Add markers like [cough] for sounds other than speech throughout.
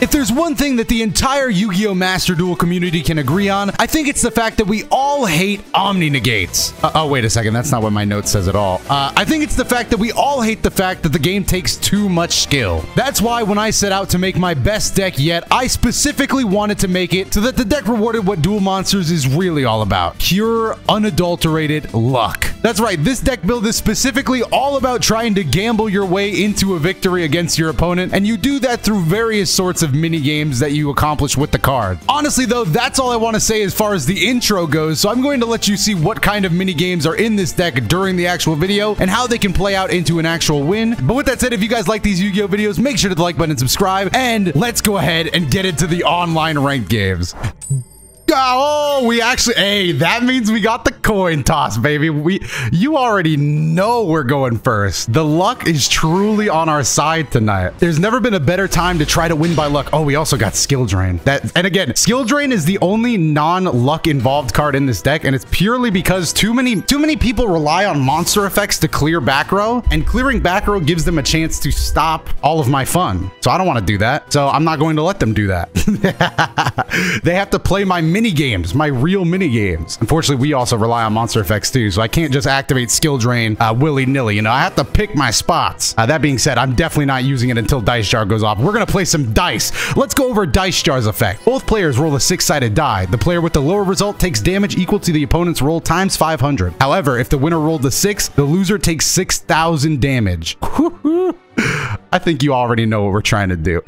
If there's one thing that the entire Yu-Gi-Oh! Master Duel community can agree on, I think it's the fact that we all hate Omni Negates. Uh, oh, wait a second. That's not what my note says at all. Uh, I think it's the fact that we all hate the fact that the game takes too much skill. That's why when I set out to make my best deck yet, I specifically wanted to make it so that the deck rewarded what Duel Monsters is really all about. Pure, unadulterated luck. That's right, this deck build is specifically all about trying to gamble your way into a victory against your opponent, and you do that through various sorts of mini games that you accomplish with the card. Honestly though, that's all I want to say as far as the intro goes, so I'm going to let you see what kind of mini games are in this deck during the actual video and how they can play out into an actual win. But with that said, if you guys like these Yu-Gi-Oh videos, make sure to like button and subscribe, and let's go ahead and get into the online ranked games. Oh, we actually, hey, that means we got the coin toss, baby. We, you already know we're going first. The luck is truly on our side tonight. There's never been a better time to try to win by luck. Oh, we also got skill drain. That, and again, skill drain is the only non-luck involved card in this deck, and it's purely because too many, too many people rely on monster effects to clear back row, and clearing back row gives them a chance to stop all of my fun. So I don't want to do that. So I'm not going to let them do that. [laughs] they have to play my mini games, my real mini games. Unfortunately, we also rely on monster effects too, so I can't just activate skill drain uh, willy nilly. You know, I have to pick my spots. Uh, that being said, I'm definitely not using it until dice jar goes off. We're gonna play some dice. Let's go over dice jar's effect. Both players roll a six-sided die. The player with the lower result takes damage equal to the opponent's roll times 500. However, if the winner rolled a six, the loser takes 6,000 damage. [laughs] I think you already know what we're trying to do.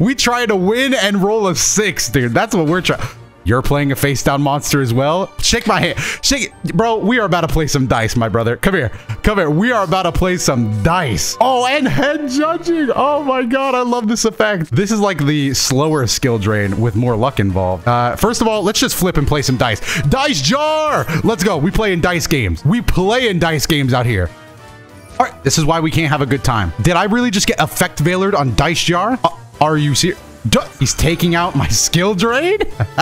[laughs] we try to win and roll a six, dude. That's what we're trying. You're playing a face down monster as well? Shake my hand. Shake it. Bro, we are about to play some dice, my brother. Come here. Come here. We are about to play some dice. Oh, and head judging. Oh my God. I love this effect. This is like the slower skill drain with more luck involved. Uh, first of all, let's just flip and play some dice. Dice jar. Let's go. We play in dice games. We play in dice games out here. All right, this is why we can't have a good time. Did I really just get effect veilered on Dice Jar? Uh, are you serious? He's taking out my skill drain? [laughs]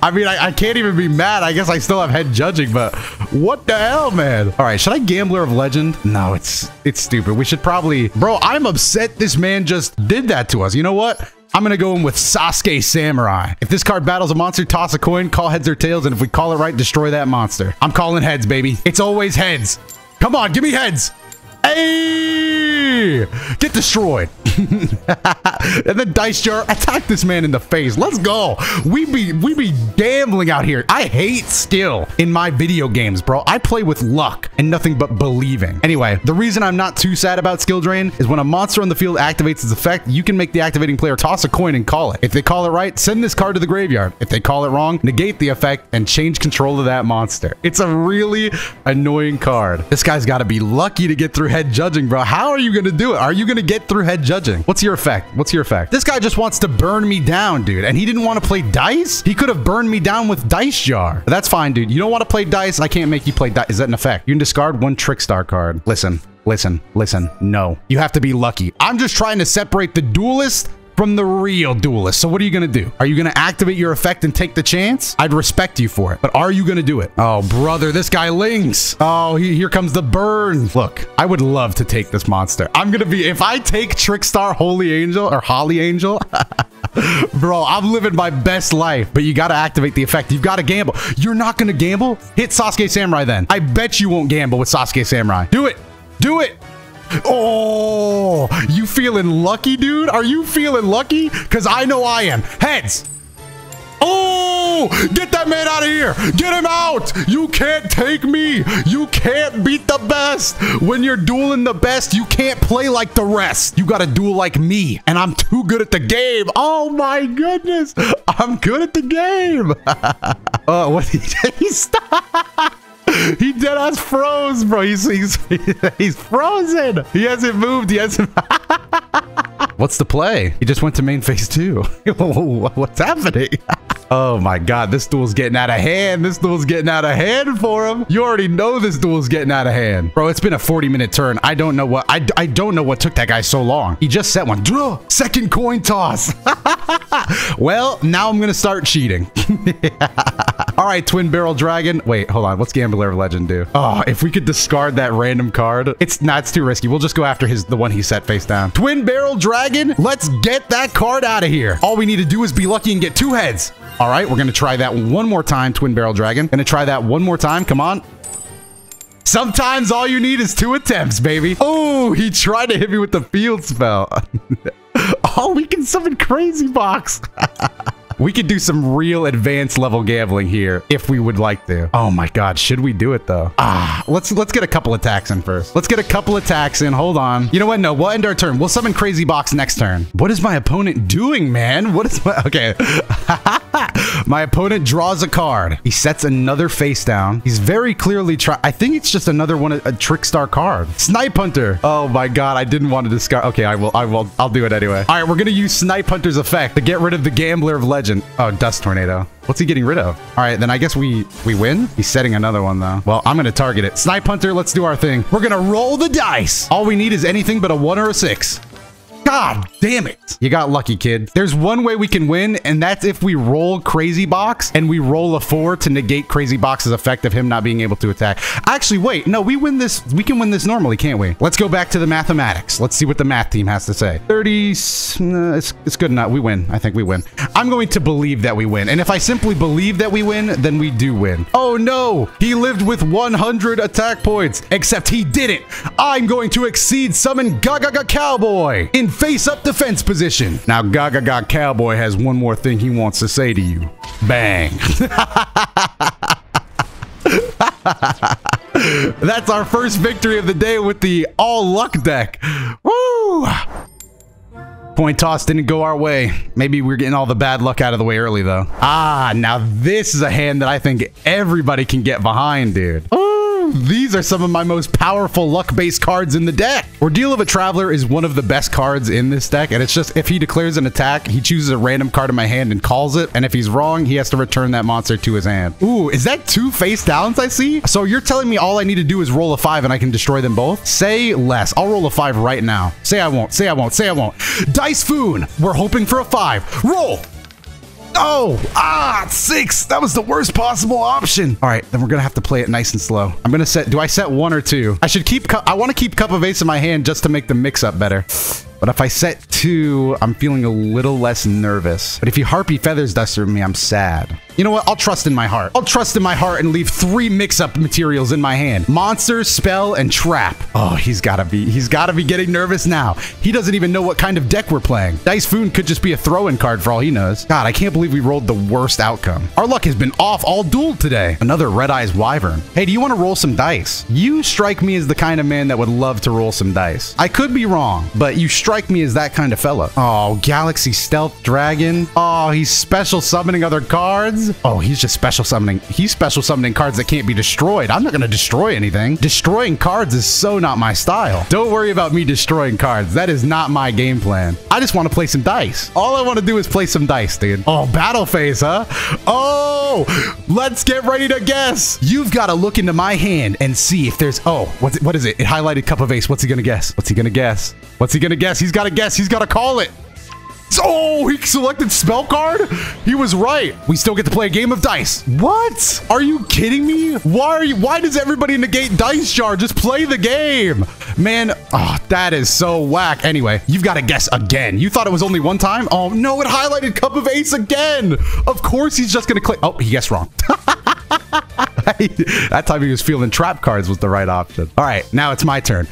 I mean, I, I, can't even be mad. I guess I still have head judging, but what the hell, man? All right, should I Gambler of Legend? No, it's it's stupid. We should probably... Bro, I'm upset this man just did that to us. You know what? I'm gonna go in with Sasuke Samurai. If this card battles a monster, toss a coin, call heads or tails, and if we call it right, destroy that monster. I'm calling heads, baby. It's always heads. Come on, give me heads. Hey! Get destroyed. [laughs] and then Dice Jar, attack this man in the face. Let's go. We be we be gambling out here. I hate skill in my video games, bro. I play with luck and nothing but believing. Anyway, the reason I'm not too sad about skill drain is when a monster on the field activates its effect, you can make the activating player toss a coin and call it. If they call it right, send this card to the graveyard. If they call it wrong, negate the effect and change control of that monster. It's a really annoying card. This guy's got to be lucky to get through head judging, bro. How are you going to do it? Are you going to get through head judging? What's your effect? What's your effect? This guy just wants to burn me down, dude. And he didn't want to play dice? He could have burned me down with dice jar. That's fine, dude. You don't want to play dice? I can't make you play dice. Is that an effect? You can discard one trick star card. Listen, listen, listen. No. You have to be lucky. I'm just trying to separate the duelist from the real duelist. So what are you going to do? Are you going to activate your effect and take the chance? I'd respect you for it, but are you going to do it? Oh, brother, this guy links. Oh, he, here comes the burn. Look, I would love to take this monster. I'm going to be, if I take Trickstar Holy Angel or Holly Angel, [laughs] Bro, I'm living my best life, but you got to activate the effect. You've got to gamble. You're not going to gamble? Hit Sasuke Samurai then. I bet you won't gamble with Sasuke Samurai. Do it. Do it. Oh, you feeling lucky, dude? Are you feeling lucky? Because I know I am. Heads. Oh, get that man out of here. Get him out. You can't take me. You can't beat the best. When you're dueling the best, you can't play like the rest. You got to duel like me, and I'm too good at the game. Oh my goodness. I'm good at the game. oh, [laughs] what? He [laughs] stop he dead ass froze, bro. He's he's [laughs] he's frozen. He hasn't moved. He hasn't. [laughs] What's the play? He just went to main phase two. [laughs] What's happening? Oh my god, this duel's getting out of hand. This duel's getting out of hand for him. You already know this duel's getting out of hand. Bro, it's been a 40 minute turn. I don't know what I, I don't know what took that guy so long. He just set one. Second coin toss. [laughs] well, now I'm gonna start cheating. [laughs] All right, Twin Barrel Dragon. Wait, hold on. What's Gambler of Legend do? Oh, if we could discard that random card, it's not. It's too risky. We'll just go after his the one he set face down. Twin Barrel Dragon. Let's get that card out of here. All we need to do is be lucky and get two heads. All right, we're gonna try that one more time, Twin Barrel Dragon. Gonna try that one more time. Come on. Sometimes all you need is two attempts, baby. Oh, he tried to hit me with the field spell. [laughs] oh, we can summon Crazy Box. [laughs] We could do some real advanced level gambling here if we would like to. Oh my god, should we do it though? Ah, let's let's get a couple attacks in first. Let's get a couple attacks in. Hold on. You know what? No, we'll end our turn. We'll summon Crazy Box next turn. What is my opponent doing, man? What is my [laughs] okay? [laughs] my opponent draws a card. He sets another face down. He's very clearly trying. I think it's just another one, a, a Trickstar card. Snipe Hunter. Oh my god, I didn't want to discard. Okay, I will. I will. I'll do it anyway. All right, we're gonna use Snipe Hunter's effect to get rid of the Gambler of Legend. Oh, Dust Tornado. What's he getting rid of? All right, then I guess we we win. He's setting another one though. Well, I'm gonna target it. Snipe Hunter, let's do our thing. We're gonna roll the dice. All we need is anything but a one or a six. God damn it. You got lucky, kid. There's one way we can win, and that's if we roll Crazy Box and we roll a four to negate Crazy Box's effect of him not being able to attack. Actually, wait. No, we win this. We can win this normally, can't we? Let's go back to the mathematics. Let's see what the math team has to say. 30. Uh, it's, it's good enough. We win. I think we win. I'm going to believe that we win. And if I simply believe that we win, then we do win. Oh, no. He lived with 100 attack points, except he didn't. I'm going to exceed summon Gaga Cowboy in face-up defense position. Now, Gaga Gaga Cowboy has one more thing he wants to say to you. Bang. [laughs] That's our first victory of the day with the all luck deck. Woo! Point toss didn't go our way. Maybe we're getting all the bad luck out of the way early, though. Ah, now this is a hand that I think everybody can get behind, dude. Ooh. These are some of my most powerful luck-based cards in the deck. Ordeal of a Traveler is one of the best cards in this deck, and it's just if he declares an attack, he chooses a random card in my hand and calls it, and if he's wrong, he has to return that monster to his hand. Ooh, is that two face downs I see? So you're telling me all I need to do is roll a five and I can destroy them both? Say less. I'll roll a five right now. Say I won't. Say I won't. Say I won't. Dicephoon. We're hoping for a five. Roll. Oh, ah, six. That was the worst possible option. All right, then we're gonna have to play it nice and slow. I'm gonna set, do I set one or two? I should keep, I wanna keep Cup of Ace in my hand just to make the mix up better. But if I set two, I'm feeling a little less nervous. But if he Harpy Feathers Duster me, I'm sad. You know what? I'll trust in my heart. I'll trust in my heart and leave three mix-up materials in my hand. Monster, Spell, and Trap. Oh, he's gotta be, he's gotta be getting nervous now. He doesn't even know what kind of deck we're playing. Dicephoon could just be a throw-in card for all he knows. God, I can't believe we rolled the worst outcome. Our luck has been off all duel today. Another Red Eyes Wyvern. Hey, do you want to roll some dice? You strike me as the kind of man that would love to roll some dice. I could be wrong, but you strike me as that kind of fella. Oh, Galaxy Stealth Dragon. Oh, he's special summoning other cards. Oh, he's just special summoning. He's special summoning cards that can't be destroyed. I'm not going to destroy anything. Destroying cards is so not my style. Don't worry about me destroying cards. That is not my game plan. I just want to play some dice. All I want to do is play some dice, dude. Oh, battle phase, huh? Oh, let's get ready to guess. You've got to look into my hand and see if there's, oh, what's it, what is it? It highlighted cup of ace. What's he going to guess? What's he going to guess? What's he going to guess? He's got to guess. He's got to call it. Oh, he selected spell card? He was right. We still get to play a game of dice. What? Are you kidding me? Why are you, why does everybody negate dice jar? Just play the game. Man, oh, that is so whack. Anyway, you've got to guess again. You thought it was only one time? Oh, no, it highlighted cup of ace again. Of course he's just to click. Oh, he guessed wrong. [laughs] [laughs] that time he was feeling trap cards was the right option. All right, now it's my turn.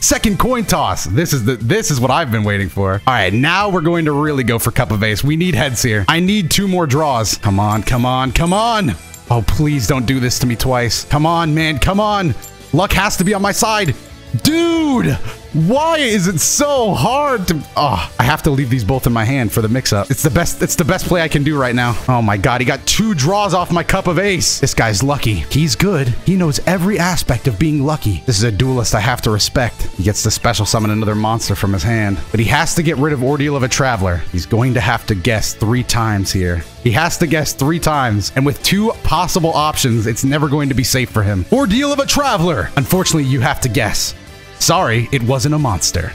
Second coin toss. This is the this is what I've been waiting for. All right, now we're going to really go for cup of ace. We need heads here. I need two more draws. Come on, come on, come on. Oh, please don't do this to me twice. Come on, man, come on. Luck has to be on my side. Dude, why is it so hard to... Oh, I have to leave these both in my hand for the mix-up. It's the best It's the best play I can do right now. Oh my god, he got two draws off my cup of ace. This guy's lucky. He's good. He knows every aspect of being lucky. This is a duelist I have to respect. He gets to special summon another monster from his hand. But he has to get rid of Ordeal of a Traveler. He's going to have to guess three times here. He has to guess three times, and with two possible options, it's never going to be safe for him. Ordeal of a Traveler! Unfortunately, you have to guess. Sorry, it wasn't a monster.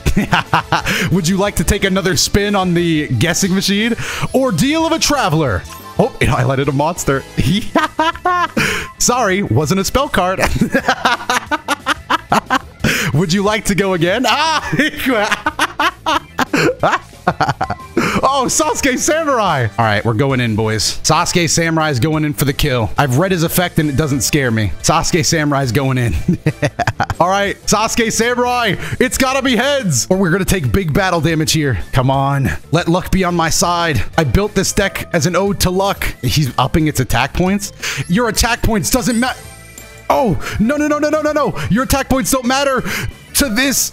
[laughs] Would you like to take another spin on the guessing machine? Ordeal of a Traveler. Oh, it highlighted a monster. [laughs] Sorry, wasn't a spell card. [laughs] Would you like to go again? Ah! Oh, Sasuke Samurai! All right, we're going in, boys. Sasuke Samurai is going in for the kill. I've read his effect and it doesn't scare me. Sasuke Samurai is going in. [laughs] All right, Sasuke Samurai, it's gotta be heads, or we're gonna take big battle damage here. Come on, let luck be on my side. I built this deck as an ode to luck. He's upping its attack points. Your attack points doesn't matter. Oh, no, no, no, no, no, no, no. Your attack points don't matter to this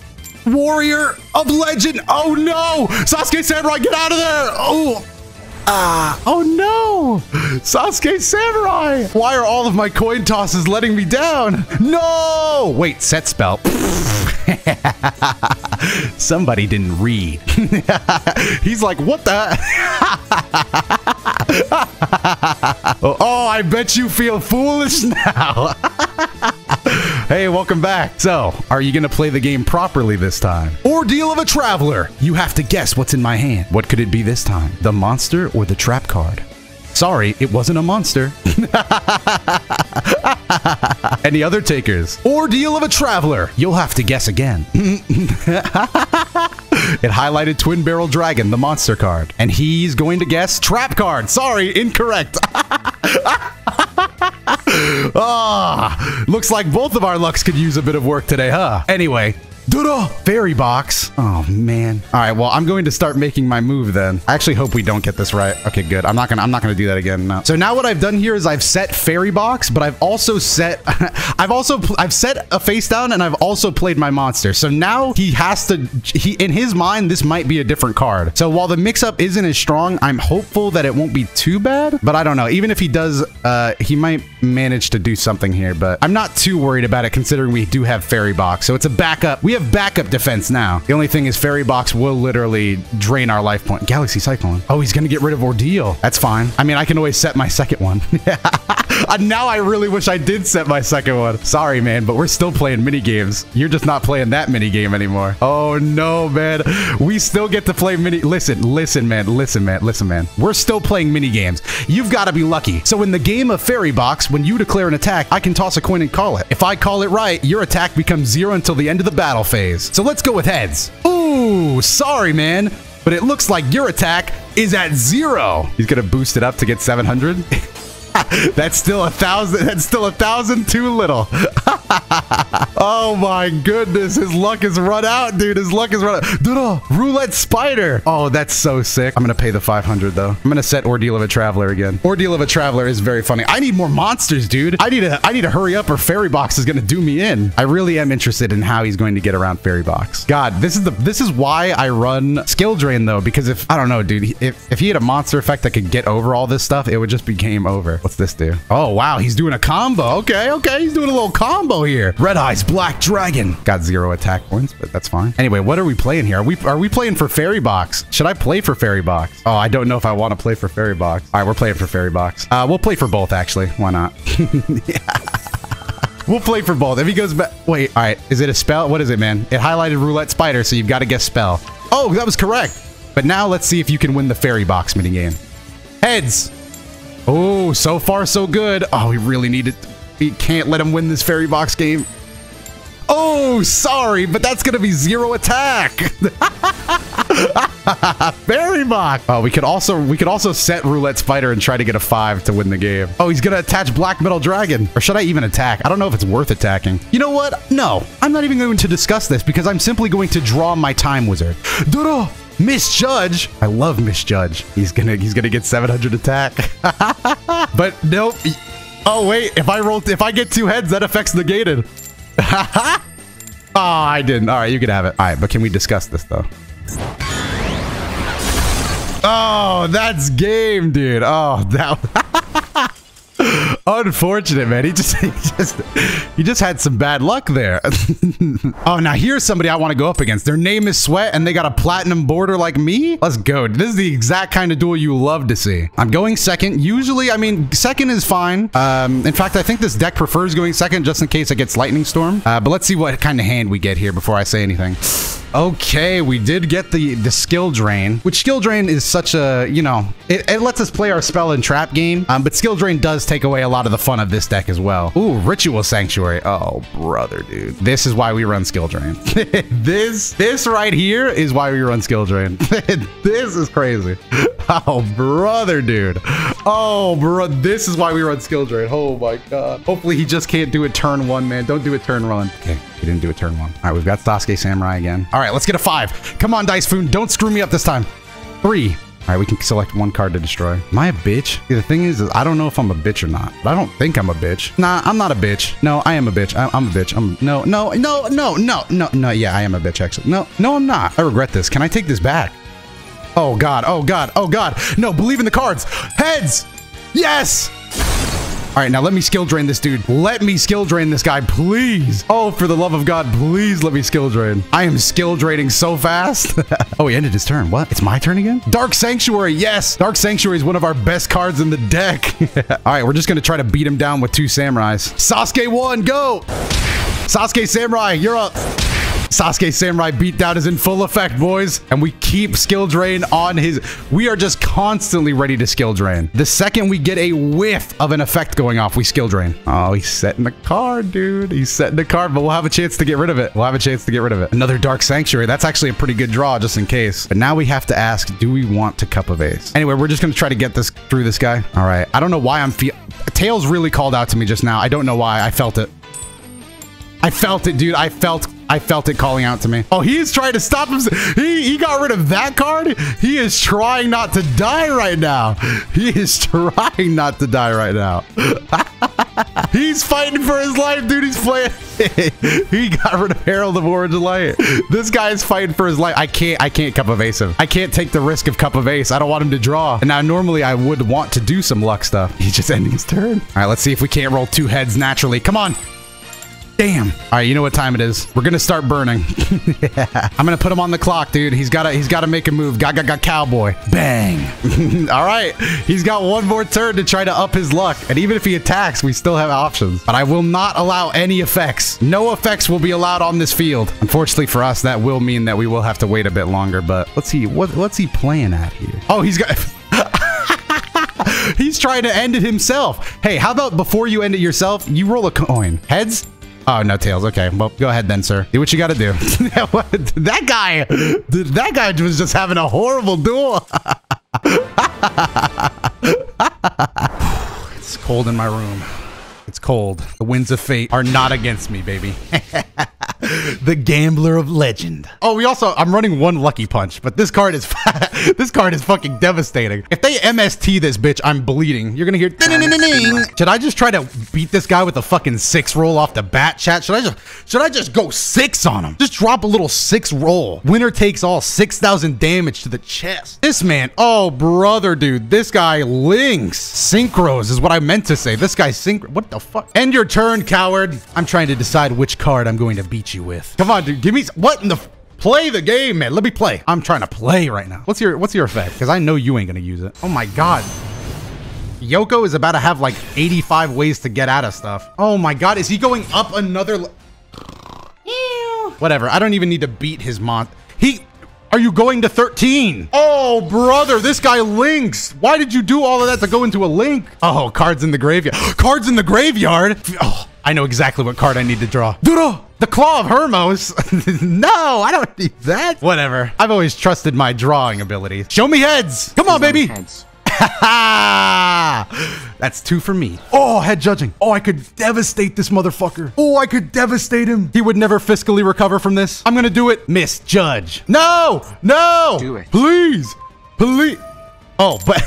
warrior of legend. Oh, no. Sasuke Samurai, get out of there. Oh, ah. Oh, no. Sasuke Samurai. Why are all of my coin tosses letting me down? No. Wait, set spell. [laughs] Somebody didn't read. [laughs] He's like, what the? [laughs] oh, I bet you feel foolish now. Hey, welcome back. So, are you going to play the game properly this time? Ordeal of a Traveler. You have to guess what's in my hand. What could it be this time? The monster or the trap card? Sorry, it wasn't a monster. [laughs] Any other takers? Ordeal of a Traveler. You'll have to guess again. [laughs] it highlighted Twin Barrel Dragon, the monster card. And he's going to guess Trap card. Sorry, incorrect. [laughs] Ah, looks like both of our lucks could use a bit of work today, huh? Anyway, Duda! Fairy box. Oh, man. All right, well, I'm going to start making my move then. I actually hope we don't get this right. Okay, good. I'm not gonna I'm not gonna do that again. No. So now what I've done here is I've set fairy box, but I've also set [laughs] I've also I've set a face down and I've also played my monster. So now he has to he in his mind this might be a different card. So while the mix up isn't as strong, I'm hopeful that it won't be too bad, but I don't know. Even if he does uh he might manage to do something here, but I'm not too worried about it considering we do have fairy box. So it's a backup. We have have backup defense now. The only thing is Fairy Box will literally drain our life point. Galaxy Cyclone. Oh, he's going to get rid of Ordeal. That's fine. I mean, I can always set my second one. [laughs] Uh, now I really wish I did set my second one. Sorry, man, but we're still playing mini games. You're just not playing that mini game anymore. Oh, no, man. We still get to play mini... Listen, listen, man. Listen, man. Listen, man. We're still playing mini games. You've got to be lucky. So in the game of Fairy Box, when you declare an attack, I can toss a coin and call it. If I call it right, your attack becomes zero until the end of the battle phase. So let's go with heads. Ooh, sorry, man. But it looks like your attack is at zero. He's to boost it up to get 700. [laughs] that's still a thousand. That's still a thousand too little. [laughs] [laughs] oh my goodness. His luck is run out, dude. His luck is run out. Dude, oh, roulette spider. Oh, that's so sick. I'm to pay the 500 though. I'm going to set Ordeal of a Traveler again. Ordeal of a Traveler is very funny. I need more monsters, dude. I need to, I need to hurry up or Fairy Box is going to do me in. I really am interested in how he's going to get around Fairy Box. God, this is the, this is why I run Skill Drain though, because if, I don't know, dude, if, if he had a monster effect that could get over all this stuff, it would just be game over. What's this do? Oh, wow. He's doing a combo. Okay, okay. He's doing a little combo here. Red Eyes Black Dragon. Got zero attack points, but that's fine. Anyway, what are we playing here? Are we are we playing for Fairy Box? Should I play for Fairy Box? Oh, I don't know if I want to play for Fairy Box. All right, we're playing for Fairy Box. Uh, we'll play for both, actually. Why not? [laughs] yeah. We'll play for both. If he goes back... Wait, all right. Is it a spell? What is it, man? It highlighted Roulette Spider, so you've got to guess spell. Oh, that was correct. But now let's see if you can win the Fairy Box minigame. Heads. Oh, so far so good. Oh, we really need it. We can't let him win this fairy box game. Oh, sorry, but that's gonna be zero attack. [laughs] Fairy box. Oh, we could also we could also set roulette spider and try to get a five to win the game. Oh, he's gonna attach black metal dragon. Or should I even attack? I don't know if it's worth attacking. You know what? No, I'm not even going to discuss this because I'm simply going to draw my time wizard. Duh Misjudge. I love Misjudge. He's gonna he's gonna get 700 attack. [laughs] but nope. Oh wait, if I roll if I get two heads, that affects negated. [laughs] oh, I didn't. All right, you can have it. All right, but can we discuss this though? Oh, that's game, dude. Oh, that. [laughs] [laughs] Unfortunate, man. He just, [laughs] he just, he just had some bad luck there. [laughs] oh, now here's somebody I want to go up against. Their name is Sweat, and they got a platinum border like me. Let's go. This is the exact kind of duel you love to see. I'm going second. Usually, I mean, second is fine. Um, in fact, I think this deck prefers going second just in case it gets Lightning Storm. Uh, but let's see what kind of hand we get here before I say anything. Okay, we did get the the skill drain, which skill drain is such a you know it, it lets us play our spell and trap game. Um, but skill drain does take away a lot of the fun of this deck as well. Ooh, ritual sanctuary. Oh brother, dude, this is why we run skill drain. [laughs] this this right here is why we run skill drain. [laughs] this is crazy. Oh brother, dude. Oh bro, this is why we run skill drain. Oh my god. Hopefully he just can't do it turn one, man. Don't do it turn one. Okay. He didn't do a turn one. All right, we've got Sasuke Samurai again. All right, let's get a five. Come on, Dicephoon. Don't screw me up this time. Three. All right, we can select one card to destroy. Am I a bitch? the thing is, is, I don't know if I'm a bitch or not. But I don't think I'm a bitch. Nah, I'm not a bitch. No, I am a bitch. I, am a bitch. I'm no, no, no, no, no, no, no. Yeah, I am a bitch, actually. No, no, I'm not. I regret this. Can I take this back? Oh, God. Oh, God. Oh, God. No, believe in the cards. Heads. Yes. All right, now let me skill drain this dude. Let me skill drain this guy, please. Oh, for the love of God, please let me skill drain. I am skill draining so fast. [laughs] oh, he ended his turn. What? It's my turn again? Dark Sanctuary, yes. Dark Sanctuary is one of our best cards in the deck. [laughs] All right, we're just going to try to beat him down with two samurais. Sasuke one, go. Sasuke Samurai, you're up. Sasuke Samurai beatdown is in full effect, boys. And we keep skill drain on his... We are just constantly ready to skill drain. The second we get a whiff of an effect going off, we skill drain. Oh, he's setting the card, dude. He's setting the card, but we'll have a chance to get rid of it. We'll have a chance to get rid of it. Another Dark Sanctuary. That's actually a pretty good draw, just in case. But now we have to ask, do we want to Cup of Ace? Anyway, we're just going to try to get this through this guy. All right. I don't know why I'm feel... Tails really called out to me just now. I don't know why. I felt it. I felt it, dude. I felt I felt it calling out to me. Oh, he's trying to stop him. He, he got rid of that card. He is trying not to die right now. He is trying not to die right now. [laughs] He's fighting for his life, dude. He's playing. [laughs] he got rid of Herald of Orange Light. This guy is fighting for his life. I can't. I can't Cup of him. I can't take the risk of Cup of Ace. I don't want him to draw. And now normally I would want to do some luck stuff. He's just ending his turn. All right, let's see if we can't roll two heads naturally. Come on. Damn. All right, you know what time it is. We're gonna start burning. [laughs] yeah. I'm gonna put him on the clock, dude. He's gotta he's gotta make a move. Gagaga Cowboy. Bang. [laughs] All right. He's got one more turn to try to up his luck. And even if he attacks, we still have options. But I will not allow any effects. No effects will be allowed on this field. Unfortunately for us, that will mean that we will have to wait a bit longer. But let's see. What what's he playing at here? Oh, he's got [laughs] He's trying to end it himself. Hey, how about before you end it yourself, you roll a coin? Heads? Oh, no tails. Okay. Well, go ahead then, sir. Do what you got to do. [laughs] that guy, that guy was just having a horrible duel. [laughs] it's cold in my room. It's cold. The winds of fate are not against me, baby. [laughs] the gambler of legend. Oh, we also I'm running one lucky punch, but this card is [laughs] this card is fucking devastating. If they MST this bitch, I'm bleeding. You're gonna hear [laughs] Should I just try to beat this guy with a fucking six roll off the bat, chat? Should I just should I just go six on him? Just drop a little six roll. Winner takes all 6,000 damage to the chest. This man, oh brother, dude, this guy links. Synchros is what I meant to say. This guy synchro. What the fuck? End your turn, coward. I'm trying to decide which card I'm going to beat you with. Come on, dude. Give me what in the play the game, man. Let me play. I'm trying to play right now. What's your what's your effect? Because I know you ain't gonna use it. Oh my god. Yoko is about to have like 85 ways to get out of stuff. Oh my god, is he going up another? Whatever. I don't even need to beat his mon. He are you going to 13? Oh, brother, this guy links. Why did you do all of that to go into a link? Oh, cards in the graveyard. [gasps] cards in the graveyard? Oh, I know exactly what card I need to draw. Doodle The Claw of Hermos? [laughs] no, I don't need that. Whatever. I've always trusted my drawing ability. Show me heads. Come on, baby. Heads. [laughs] That's two for me. Oh, head judging. Oh, I could devastate this motherfucker. Oh, I could devastate him. He would never fiscally recover from this. I'm gonna do it. Miss Judge. No, no. Do it. Please, please. Oh, but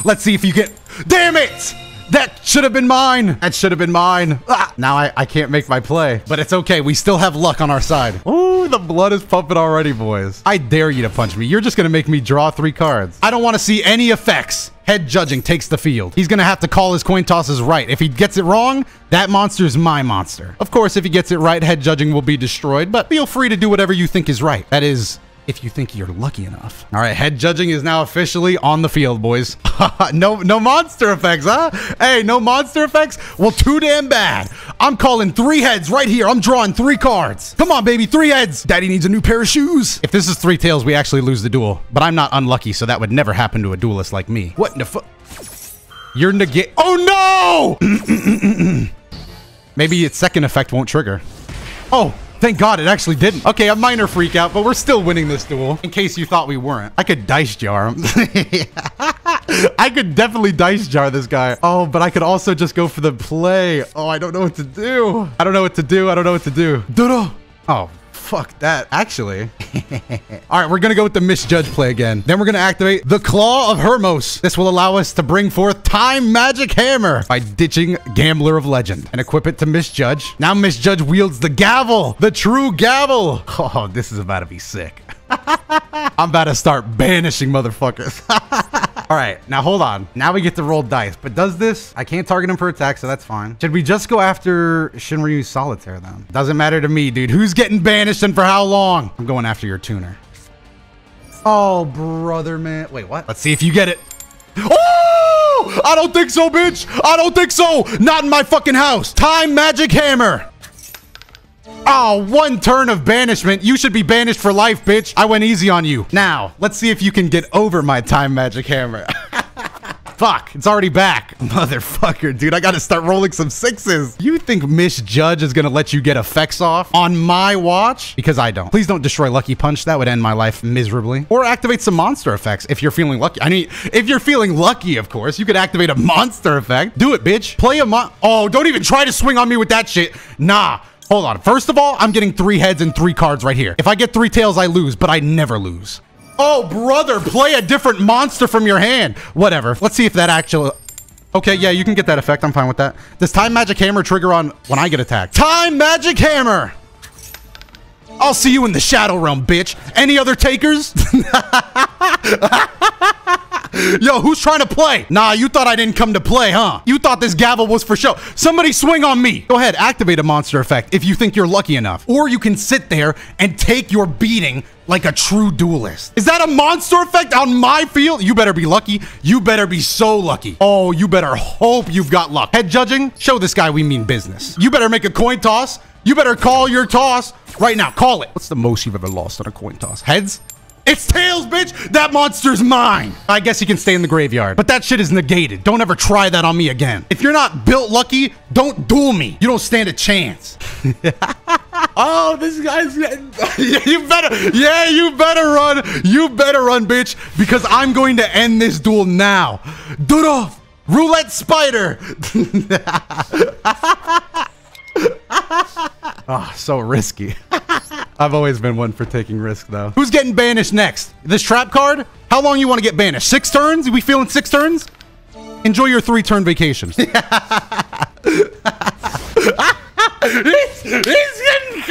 [laughs] let's see if you get. Damn it! That should have been mine. That should have been mine. Ah, now I, I can't make my play, but it's okay. We still have luck on our side. Ooh, the blood is pumping already, boys. I dare you to punch me. You're just going to make me draw three cards. I don't want to see any effects. Head judging takes the field. He's going to have to call his coin tosses right. If he gets it wrong, that monster is my monster. Of course, if he gets it right, head judging will be destroyed, but feel free to do whatever you think is right. That is if you think you're lucky enough. All right, head judging is now officially on the field, boys. [laughs] no, no monster effects, huh? Hey, no monster effects? Well, too damn bad. I'm calling three heads right here. I'm drawing three cards. Come on, baby, three heads. Daddy needs a new pair of shoes. If this is three tails, we actually lose the duel. But I'm not unlucky, so that would never happen to a duelist like me. What in the fuck? You're negate. Oh no! [clears throat] Maybe its second effect won't trigger. Oh, thank God it actually didn't. Okay, a minor freak out, but we're still winning this duel. In case you thought we weren't. I could dice jar him. [laughs] I could definitely dice jar this guy. Oh, but I could also just go for the play. Oh, I don't know what to do. I don't know what to do. I don't know what to do. Oh, fuck that. Actually. [laughs] All right, we're to go with the misjudge play again. Then we're to activate the Claw of Hermos. This will allow us to bring forth Time Magic Hammer by ditching Gambler of Legend and equip it to misjudge. Now misjudge wields the gavel, the true gavel. [laughs] Oh, this is about to be sick. [laughs] I'm about to start banishing motherfuckers. All right, now hold on. Now we get to roll dice, but does this? I can't target him for attack, so that's fine. Should we just go after Shinryu Solitaire then? Doesn't matter to me, dude. Who's getting banished and for how long? I'm going after your tuner. Oh, brother, man. Wait, what? Let's see if you get it. Oh! I don't think so, bitch. I don't think so. Not in my fucking house. Time magic hammer. Oh, one turn of banishment. You should be banished for life, bitch. I went easy on you. Now, let's see if you can get over my time magic hammer. [laughs] Fuck, it's already back. [laughs] Motherfucker, dude, I gotta start rolling some sixes. You think Misjudge is gonna let you get effects off on my watch? Because I don't. Please don't destroy Lucky Punch. That would end my life miserably. Or activate some monster effects if you're feeling lucky. I mean, if you're feeling lucky, of course, you could activate a monster effect. Do it, bitch. Play a mon- Oh, don't even try to swing on me with that shit. Nah. Hold on. First of all, I'm getting three heads and three cards right here. If I get three tails, I lose, but I never lose. Oh, brother, play a different monster from your hand. Whatever. Let's see if that actually... Okay, yeah, you can get that effect. I'm fine with that. Does Time Magic Hammer trigger on when I get attacked? Time Magic Hammer! I'll see you in the Shadow Realm, bitch. Any other takers? [laughs] Yo, who's trying to play? Nah, you thought I didn't come to play, huh? You thought this gavel was for show. Somebody swing on me. Go ahead, activate a monster effect if you think you're lucky enough. Or you can sit there and take your beating like a true duelist. Is that a monster effect on my field? You better be lucky. You better be so lucky. Oh, you better hope you've got luck. Head judging, show this guy we mean business. You better make a coin toss. You better call your toss right now. Call it. What's the most you've ever lost on a coin toss? Heads? It's tails, bitch! That monster's mine! I guess he can stay in the graveyard. But that shit is negated. Don't ever try that on me again. If you're not built lucky, don't duel me. You don't stand a chance. [laughs] oh, this guy's [laughs] you better yeah, you better run. You better run, bitch, because I'm going to end this duel now. Duro! Roulette spider! [laughs] oh, so risky. I've always been one for taking risks, though. Who's getting banished next? This trap card? How long you want to get banished? Six turns? we feeling six turns? Enjoy your three-turn vacations. [laughs] he's, he's getting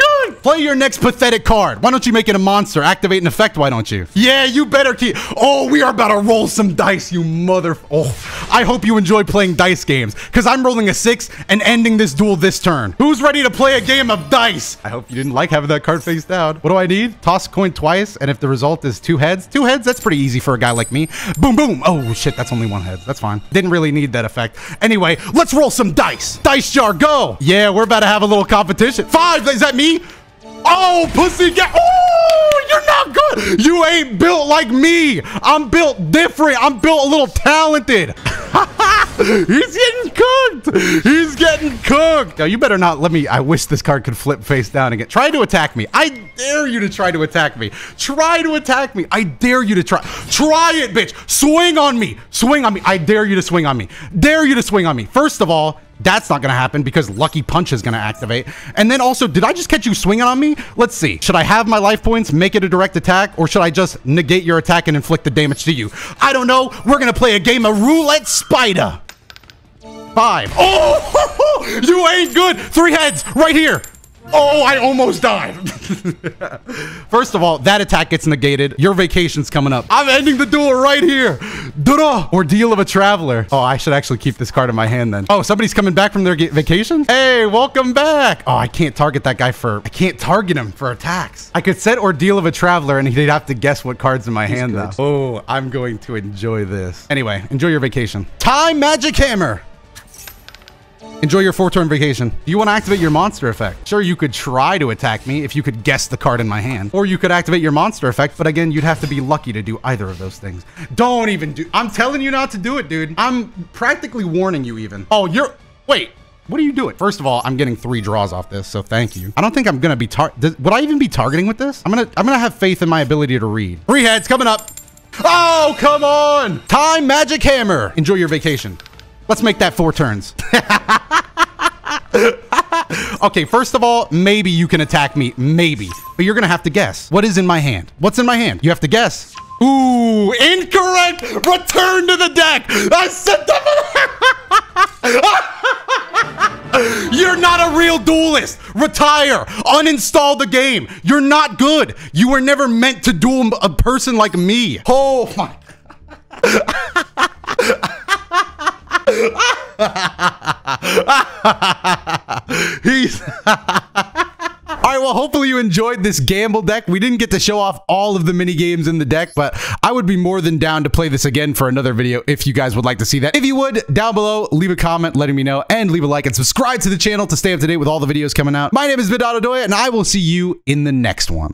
Play your next pathetic card. Why don't you make it a monster? Activate an effect, why don't you? Yeah, you better keep... Oh, we are about to roll some dice, you mother... Oh, I hope you enjoy playing dice games, because I'm rolling a six and ending this duel this turn. Who's ready to play a game of dice? I hope you didn't like having that card face down. What do I need? Toss a coin twice, and if the result is two heads, two heads, that's pretty easy for a guy like me. Boom, boom. Oh, shit, that's only one head. That's fine. Didn't really need that effect. Anyway, let's roll some dice. Dice jar, go. Yeah, we're about to have a little competition. Five, is that me? Oh, pussy get. Oh, you're not good. You ain't built like me. I'm built different. I'm built a little talented. [laughs] He's getting cooked. He's getting cooked. Now, you better not let me. I wish this card could flip face down again. Try to attack me. I dare you to try to attack me. Try to attack me. I dare you to try. Try it, bitch. Swing on me. Swing on me. I dare you to swing on me. Dare you to swing on me. First of all, that's not to happen because Lucky Punch is to activate. And then also, did I just catch you swinging on me? Let's see. Should I have my life points, make it a direct attack, or should I just negate your attack and inflict the damage to you? I don't know. We're to play a game of Roulette Spider. Five. Oh, [laughs] you ain't good. Three heads right here. Oh, I almost died. [laughs] First of all, that attack gets negated. Your vacation's coming up. I'm ending the duel right here. Ordeal of a Traveler. Oh, I should actually keep this card in my hand then. Oh, somebody's coming back from their vacation? Hey, welcome back. Oh, I can't target that guy for... I can't target him for attacks. I could set Ordeal of a Traveler and he'd have to guess what card's in my He's hand good. though. Oh, I'm going to enjoy this. Anyway, enjoy your vacation. Time Magic Hammer. Enjoy your four turn vacation. Do you want to activate your monster effect? Sure, you could try to attack me if you could guess the card in my hand. Or you could activate your monster effect, but again, you'd have to be lucky to do either of those things. Don't even do. I'm telling you not to do it, dude. I'm practically warning you, even. Oh, you're. Wait. What are you doing? First of all, I'm getting three draws off this, so thank you. I don't think I'm gonna be tar- would I even be targeting with this? I'm gonna I'm gonna have faith in my ability to read. Three heads coming up. Oh, come on! Time magic hammer. Enjoy your vacation. Let's make that four turns. [laughs] okay, first of all, maybe you can attack me. Maybe. But you're gonna have to guess. What is in my hand? What's in my hand? You have to guess. Ooh, incorrect! Return to the deck! I said [laughs] You're not a real duelist! Retire! Uninstall the game! You're not good! You were never meant to duel a person like me! Oh my... [laughs] [laughs] He's... [laughs] All right, well, hopefully you enjoyed this gamble deck. We didn't get to show off all of the mini games in the deck, but I would be more than down to play this again for another video if you guys would like to see that. If you would, down below, leave a comment letting me know and leave a like and subscribe to the channel to stay up to date with all the videos coming out. My name is Vidautodoya, and I will see you in the next one.